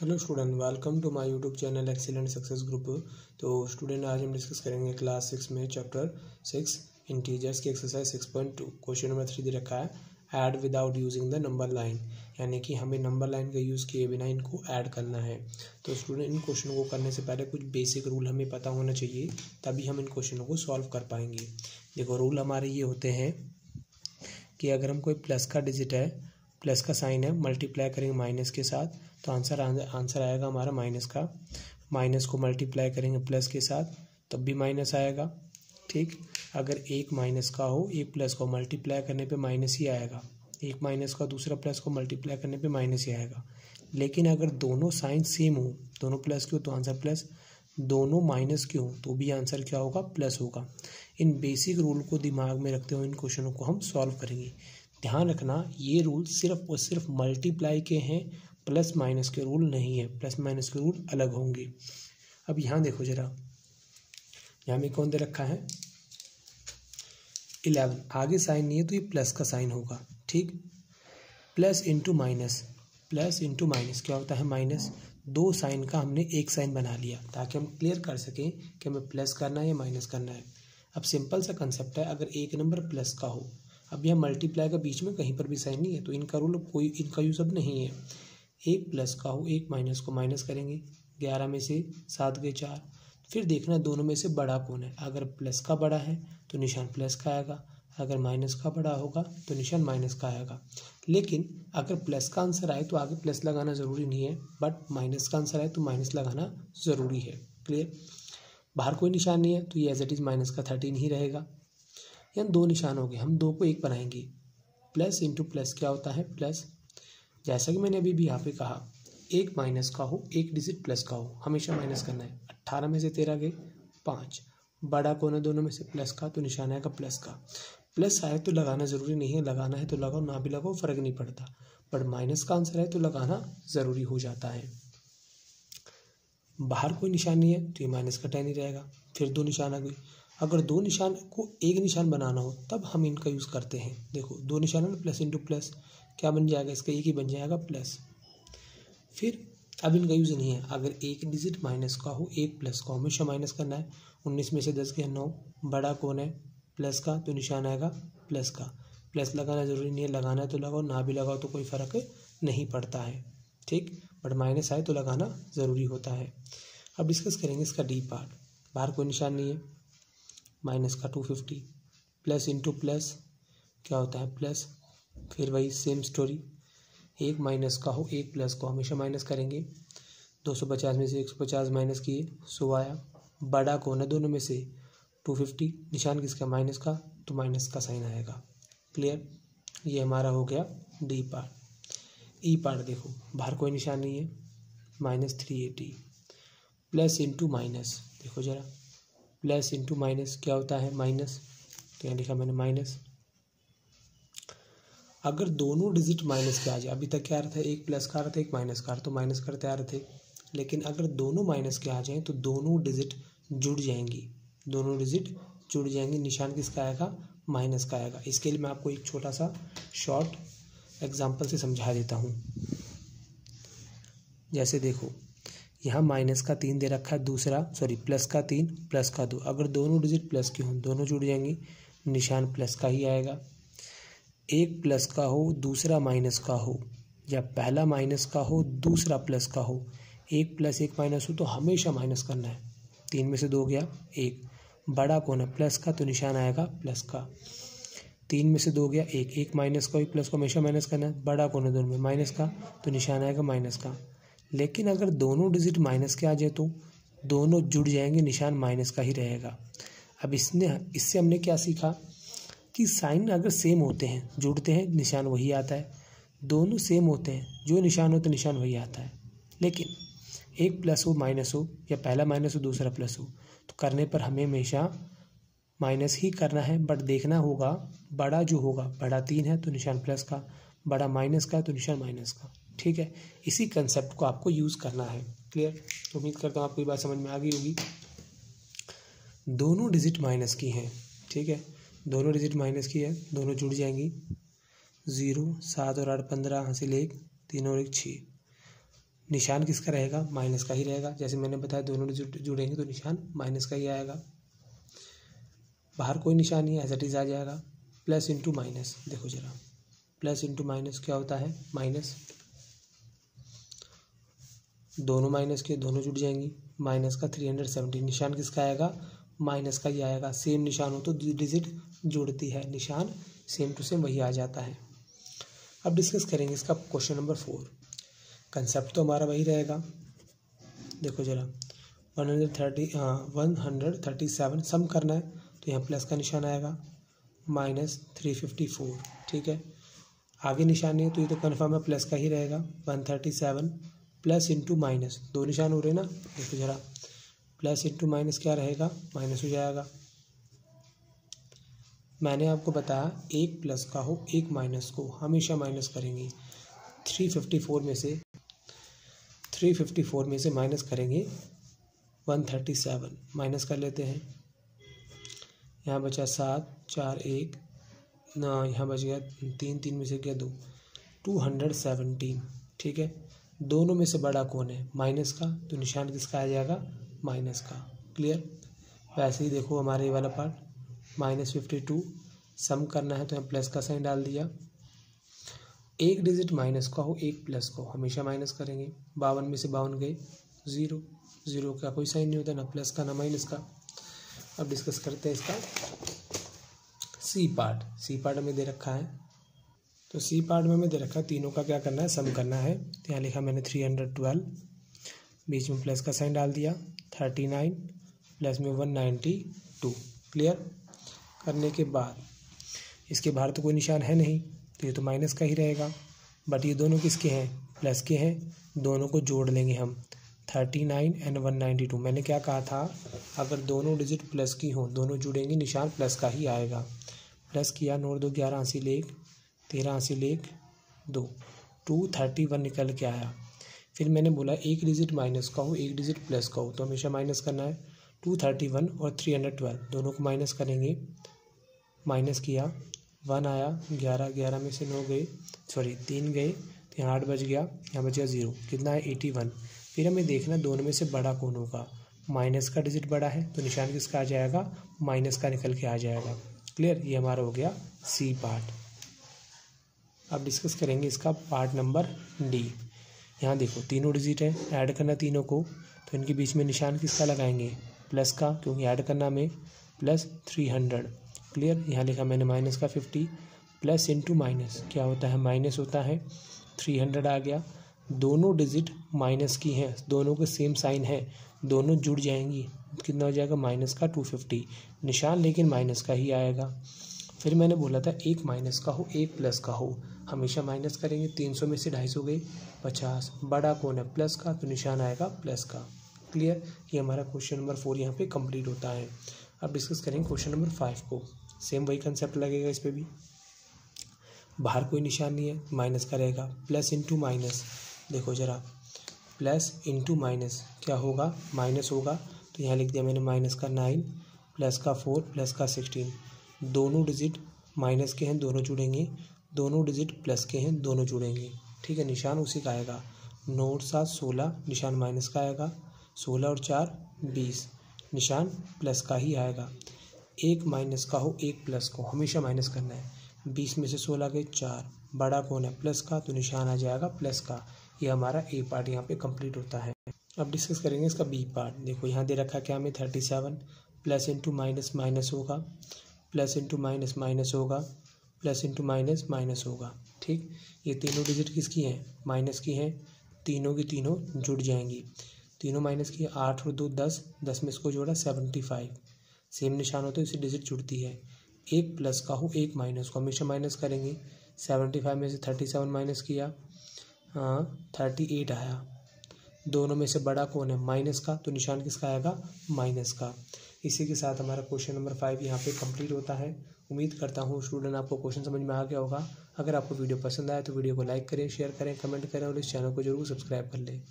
Hello student, welcome to my YouTube channel excellent success group. तो student, आज हम discuss करेंगे क्लास सिक्स में चैप्टर सिक्स, इंटीजर्स की exercise six point two, question number three दे रखा है, add without using the number line. यानी कि हमें नंबर लाइन का यूज़ किए बिना इनको ऐड करना है। तो स्टूडेंट, इन क्वेश्चनों को करने से पहले कुछ बेसिक रूल हमें पता होना चाहिए, तभी हम इन क्वेश्चनों को सॉल्व कर पाएँगे। देखो, रूल हमारे ये होते हैं कि अगर हम कोई प्लस का डिजिट है, प्लस का साइन है, मल्टीप्लाई करेंगे माइनस के साथ तो आंसर आंसर आएगा हमारा माइनस का। माइनस को मल्टीप्लाई करेंगे प्लस के साथ, तब भी माइनस आएगा, ठीक? अगर एक माइनस का हो, एक प्लस को मल्टीप्लाई करने पे माइनस ही आएगा। एक माइनस का, दूसरा प्लस को मल्टीप्लाई करने पे माइनस ही आएगा। लेकिन अगर दोनों साइन सेम हो, दोनों प्लस के हो तो आंसर प्लस, दोनों माइनस के हो तो भी आंसर क्या होगा? प्लस होगा। इन बेसिक रूल को दिमाग में रखते हुए इन क्वेश्चनों को हम सॉल्व करेंगे। ध्यान रखना, ये रूल सिर्फ़ और सिर्फ़ मल्टीप्लाई के हैं प्लस माइनस के रूल नहीं है, प्लस माइनस के रूल अलग होंगे। अब यहाँ देखो जरा, यहाँ में कौन दे रखा है? इलेवन। आगे साइन नहीं है तो ये प्लस का साइन होगा, ठीक? Plus into minus, plus into minus, क्या होता है माइनस? दो साइन का हमने एक साइन बना लिया, ताकि हम क्लियर कर सकें कि हमें प्लस करना है या माइनस करना है। अब सिंपल सा कंसेप्ट है, अगर एक नंबर प्लस का हो। अब यह मल्टीप्लाई का बीच में कहीं पर भी साइन नहीं है तो इनका रूल कोई, इनका यूज़ अब नहीं है। एक प्लस का हो, एक माइनस को माइनस करेंगे, ग्यारह में से सात गए चार। फिर देखना दोनों में से बड़ा कौन है। अगर प्लस का बड़ा है तो निशान प्लस का आएगा। अगर माइनस का बड़ा होगा तो निशान माइनस का आएगा। लेकिन अगर प्लस का आंसर आए तो आगे प्लस लगाना ज़रूरी नहीं है, बट माइनस का आंसर आए तो माइनस लगाना ज़रूरी है। क्लियर? बाहर कोई निशान नहीं है तो ये एज इट इज़ माइनस का थर्टीन ही रहेगा। यानी दो निशान हो गए, हम दो को एक बनाएँगे। प्लस इंटू प्लस क्या होता है? प्लस जैसा कि मैंने अभी भी यहाँ पे कहा, एक माइनस का हो, एक डिजिट प्लस का हो, हमेशा माइनस करना है। अट्ठारह में से तेरह गए, पाँच। बड़ा कौन है? दोनों में से प्लस का तो निशान आएगा प्लस का। प्लस आए तो लगाना ज़रूरी नहीं है। लगाना है तो लगाओ, ना भी लगाओ, फ़र्क नहीं पड़ता। बट माइनस का आंसर है तो लगाना ज़रूरी हो जाता है। बाहर कोई निशान नहीं है तो ये माइनस का टेन ही रहेगा। फिर दो निशान आ गई अगर दो निशान को एक निशान बनाना हो, तब हम इनका यूज़ करते हैं। देखो, दो निशान है प्लस इंटू प्लस क्या बन जाएगा? इसका एक ही बन जाएगा प्लस फिर, अब इनका यूज़ नहीं है। अगर एक डिजिट माइनस का हो, एक प्लस का हमेशा माइनस करना है। उन्नीस में से दस के नौ, बड़ा कौन है? प्लस का तो निशान आएगा प्लस का। प्लस लगाना ज़रूरी नहीं है, लगाना है तो लगाओ, ना भी लगाओ तो कोई फ़र्क नहीं पड़ता है। ठीक? बट माइनस आए तो लगाना ज़रूरी होता है। अब डिस्कस करेंगे इसका डी पार्ट बाहर कोई निशान नहीं है। माइनस का two fifty, plus into plus, क्या होता है प्लस? फिर वही सेम स्टोरी एक माइनस का हो, एक प्लस को हमेशा माइनस करेंगे। दो सौ पचास में से एक सौ पचास माइनस किए, सो आया। बड़ा को ना दोनों में से टू फिफ्टी, निशान किसका? माइनस का तो माइनस का साइन आएगा। क्लियर ये हमारा हो गया डी पार्ट ई पार्ट देखो, बाहर कोई निशान नहीं है। Minus three eighty, plus into minus, देखो ज़रा। प्लस इंटू माइनस क्या होता है? माइनस। तो यहाँ लिखा मैंने माइनस। अगर दोनों डिजिट माइनस के आ जाए, अभी तक क्या था? एक प्लस का आ रहा था, एक माइनस का तो माइनस करते आ रहे थे। लेकिन अगर दोनों माइनस के आ जाएँ तो दोनों डिजिट जुड़ जाएँगी। दोनों डिजिट जुड़ जाएँगे। निशान किसका आएगा? माइनस का आएगा। इसके लिए मैं आपको एक छोटा सा शॉर्ट एग्ज़ाम्पल से समझा देता हूँ। जैसे देखो यहाँ माइनस का तीन दे रखा है, दूसरा सॉरी प्लस का तीन प्लस का दो। अगर दोनों डिजिट प्लस के हों, दोनों जुड़ जाएँगी, निशान प्लस का ही आएगा। एक प्लस का हो, दूसरा माइनस का हो, या पहला माइनस का हो, दूसरा प्लस का हो। एक प्लस एक माइनस हो तो हमेशा माइनस करना है। तीन में से दो गया, एक। बड़ा कौन है? प्लस का तो निशान आएगा प्लस का। तीन में से दो गया, एक। एक माइनस का एक प्लस को हमेशा माइनस करना है। बड़ा कौन है दोनों में? माइनस का तो निशान आएगा माइनस का। लेकिन अगर दोनों डिजिट माइनस के आ जाए तो दोनों जुड़ जाएँगे, निशान माइनस का ही रहेगा। अब इसने, इससे हमने क्या सीखा कि साइन अगर सेम होते हैं, जुड़ते हैं, निशान वही आता है। दोनों सेम होते हैं, जो निशान हो तो निशान वही आता है। लेकिन एक प्लस हो माइनस हो, या पहला माइनस हो, दूसरा प्लस हो तो करने पर हमें हमेशा माइनस ही करना है बट देखना होगा, बड़ा जो होगा, बड़ा तीन है तो निशान प्लस का। बड़ा माइनस का है तो निशान माइनस का। ठीक है? इसी कंसेप्ट को आपको यूज़ करना है। क्लियर तो उम्मीद करता हूँ आपको ये बात समझ में आ गई होगी। दोनों डिजिट माइनस की हैं। ठीक है? दोनों डिजिट माइनस की है। दोनों जुड़ जाएँगी। ज़ीरो सात और आठ, पंद्रह हासिल एक तीन और एक छः निशान किसका रहेगा? माइनस का ही रहेगा। जैसे मैंने बताया, दोनों डिजिट जुड़ेंगे तो निशान माइनस का ही आएगा। बाहर कोई निशान नहीं है एज इज़ आ जाएगा। प्लस इंटू माइनस देखो जरा। प्लस इंटू माइनस क्या होता है? माइनस। दोनों माइनस के दोनों जुड़ जाएँगी। माइनस का थ्री हंड्रेड सेवेंटी निशान किसका आएगा? माइनस का ही आएगा। सेम निशान हो तो डिजिट जुड़ती है। निशान सेम टू सेम वही आ जाता है। अब डिस्कस करेंगे इसका क्वेश्चन नंबर फोर कंसेप्ट तो हमारा वही रहेगा। देखो जरा। वन हंड्रेड थर्टी हाँ one hundred thirty seven sum करना है तो यहाँ प्लस का निशान आएगा। माइनस थ्री फिफ्टी फोर ठीक है? आगे निशान है तो ये तो कन्फर्म है प्लस का ही रहेगा one thirty seven plus into minus दो निशान हो रहे ना, देखो जरा प्लस इंटू माइनस क्या रहेगा? माइनस हो जाएगा। मैंने आपको बताया, एक प्लस का हो, एक माइनस को, हमेशा माइनस करेंगे। थ्री फिफ्टी फोर में से थ्री फिफ्टी फोर में से माइनस करेंगे वन थर्टी सेवन माइनस कर लेते हैं। यहाँ बचा सात, चार, एक ना, यहाँ बच गया तीन तीन में से क्या दो? टू हंड्रेड सेवनटीन ठीक है? दोनों में से बड़ा कौन है? माइनस का तो निशान किसका आ जाएगा? माइनस का क्लियर वैसे ही देखो हमारे ये वाला part minus fifty two sum करना है तो हम प्लस का साइन डाल दिया। एक डिजिट माइनस का हो, एक प्लस का हो, हमेशा माइनस करेंगे। बावन में से बावन गए ज़ीरो ज़ीरो का कोई साइन नहीं होता, ना प्लस का, ना माइनस का। अब डिस्कस करते हैं इसका। सी पार्ट सी पार्ट हमें दे रखा है। तो सी पार्ट में हमें दे रखा है तीनों का क्या करना है? सम करना है। तो यहाँ लिखा मैंने थ्री हंड्रेड ट्वेल्व बीच में प्लस का साइन डाल दिया। थर्टी नाइन प्लस में वन नाइन्टी टू क्लियर करने के बाद इसके बाहर तो कोई निशान है नहीं। तो ये तो माइनस का ही रहेगा। बट ये दोनों किसके हैं? प्लस के हैं। दोनों को जोड़ लेंगे हम। Thirty nine and one ninety two मैंने क्या कहा था? अगर दोनों डिजिट प्लस की हों, दोनों जुड़ेंगे, निशान प्लस का ही आएगा। प्लस किया, नौ दो, ग्यारह हासिल एक तेरह हासिल एक दो। टू थर्टी वन निकल के आया। फिर मैंने बोला, एक डिजिट माइनस का हो एक डिजिट प्लस का हो तो हमेशा माइनस करना है। टू थर्टी वन और थ्री हंड्रेड ट्वेल्व, दोनों को माइनस करेंगे। माइनस किया, वन आया, ग्यारह ग्यारह में से नौ गए। सॉरी तीन गए तो यहाँ आठ बज गया, यहाँ बच गया ज़ीरो कितना है? एटी वन फिर हमें देखना दोनों में से बड़ा कौन होगा। माइनस का डिजिट बड़ा है तो निशान किसका आ जाएगा? माइनस का निकल के आ जाएगा। क्लियर ये हमारा हो गया सी पार्ट अब डिस्कस करेंगे इसका पार्ट नंबर डी यहाँ देखो, तीनों डिजिट है ऐड करना तीनों को तो इनके बीच में निशान किसका लगाएँगे? प्लस का, क्योंकि ऐड करना में प्लस थ्री हंड्रेड क्लियर यहाँ लिखा मैंने माइनस का फिफ्टी प्लस इंटू माइनस क्या होता है? माइनस होता है थ्री हंड्रेड आ गया. दोनों डिजिट माइनस की हैं, दोनों के सेम साइन है, दोनों जुड़ जाएँगी. कितना हो जाएगा? माइनस का टू फिफ्टी निशान लेकिन माइनस का ही आएगा। फिर मैंने बोला था, एक माइनस का हो, एक प्लस का हो। हमेशा माइनस करेंगे, तीन सौ में से ढाई सौ गए पचास। बड़ा कौन है? प्लस का तो निशान आएगा प्लस का। क्लियर? ये हमारा क्वेश्चन नंबर फोर यहाँ पे कंप्लीट होता है। अब डिस्कस करेंगे क्वेश्चन नंबर फाइव को। सेम वही कंसेप्ट लगेगा इस पर भी। बाहर कोई निशान नहीं है, माइनस का रहेगा। प्लस इंटू माइनस देखो ज़रा। प्लस इंटू माइनस क्या होगा? माइनस होगा। तो यहाँ लिख दिया मैंने माइनस का नाइन प्लस का फोर प्लस का सिक्सटीन दोनों डिजिट माइनस के हैं, दोनों जुड़ेंगे। दोनों डिजिट प्लस के हैं, दोनों जुड़ेंगे। ठीक है, निशान उसी का आएगा। नौ और सात, सोलह, निशान माइनस का आएगा। सोलह और चार, बीस। निशान प्लस का ही आएगा। एक माइनस का हो, एक प्लस को। हमेशा माइनस करना है। बीस में से सोलह के चार। बड़ा कौन है? प्लस का तो निशान आ जाएगा प्लस का। ये हमारा ए पार्ट यहाँ पे कंप्लीट होता है। अब डिस्कस करेंगे इसका बी पार्ट देखो, यहाँ दे रखा क्या हमें? Thirty seven plus into minus minus होगा। प्लस इंटू माइनस माइनस होगा। प्लस इंटू माइनस माइनस होगा। ठीक? ये तीनों डिजिट किसकी हैं? माइनस की हैं। तीनों की तीनों जुड़ जाएँगी। तीनों माइनस की आठ और दो दस। दस में इसको जोड़ा सेवेंटी फाइव सेम निशान होता इसी डिजिट जुड़ती है। एक प्लस का हो, एक माइनस को। हमेशा माइनस करेंगे। सेवेंटी फाइव में से थर्टी सेवन माइनस किया। हाँ थर्टी एट आया। दोनों में से बड़ा कौन है? माइनस का तो निशान किसका आएगा? माइनस का। इसी के साथ हमारा क्वेश्चन नंबर फाइव यहाँ पे कंप्लीट होता है। उम्मीद करता हूँ स्टूडेंट आपको क्वेश्चन समझ में आ गया होगा। अगर आपको वीडियो पसंद आया तो वीडियो को लाइक करें, शेयर करें, कमेंट करें और इस चैनल को ज़रूर सब्सक्राइब कर लें।